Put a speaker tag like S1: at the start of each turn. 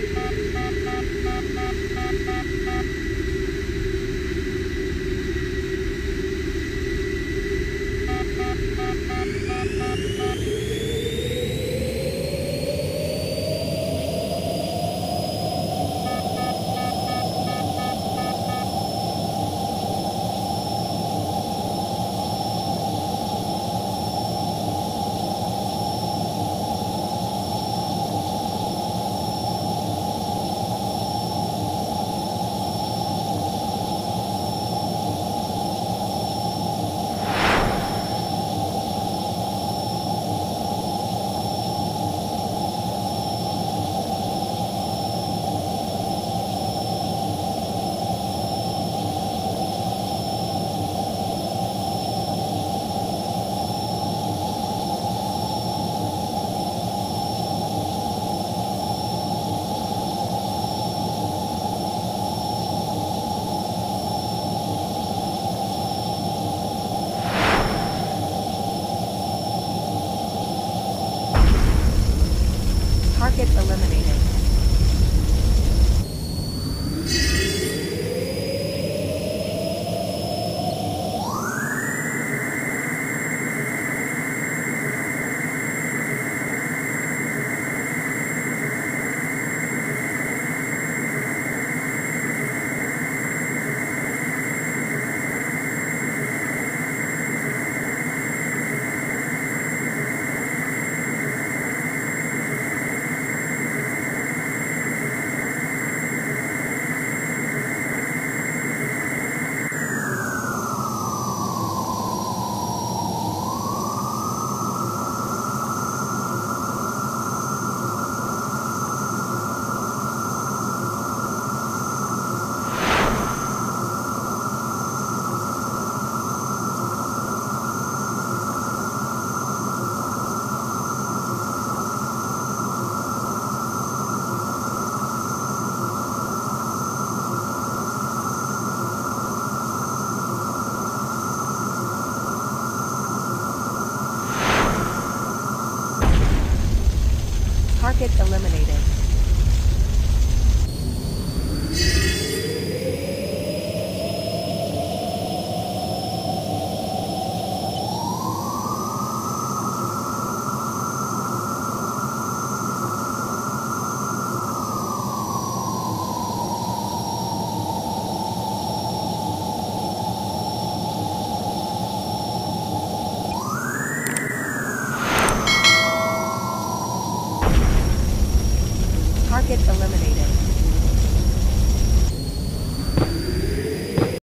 S1: Thank you. Eliminated. Target eliminated.